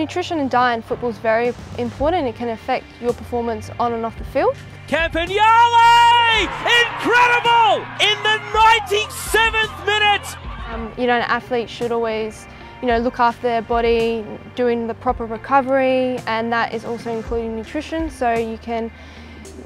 Nutrition and diet in football is very important. It can affect your performance on and off the field. Campagnale! Incredible! In the 97th minute! Um, you know, an athlete should always, you know, look after their body, doing the proper recovery, and that is also including nutrition, so you can,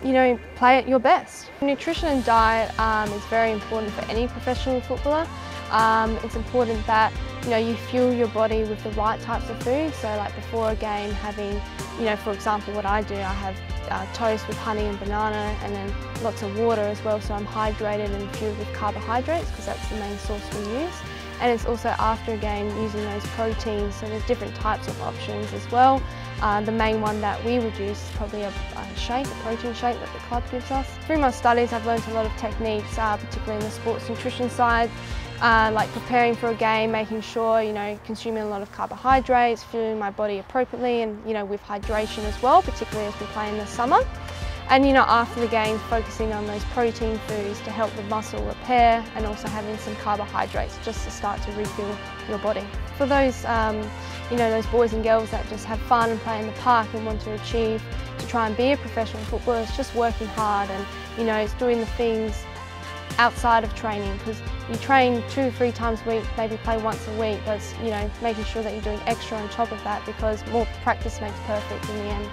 you know, play at your best. Nutrition and diet um, is very important for any professional footballer. Um, it's important that you know you fuel your body with the right types of food. So like before a game, having you know for example what I do, I have uh, toast with honey and banana, and then lots of water as well. So I'm hydrated and fueled with carbohydrates because that's the main source we use. And it's also after a game using those proteins. So there's different types of options as well. Uh, the main one that we would use is probably a, a, shake, a protein shake that the club gives us. Through my studies I've learned a lot of techniques, uh, particularly in the sports nutrition side, uh, like preparing for a game, making sure, you know, consuming a lot of carbohydrates, fueling my body appropriately and, you know, with hydration as well, particularly as we play in the summer. And, you know, after the game, focusing on those protein foods to help the muscle repair and also having some carbohydrates just to start to refuel your body. For those, um, you know, those boys and girls that just have fun and play in the park and want to achieve, to try and be a professional footballer, it's just working hard and, you know, it's doing the things outside of training because you train two three times a week, maybe play once a week, but you know, making sure that you're doing extra on top of that because more practice makes perfect in the end.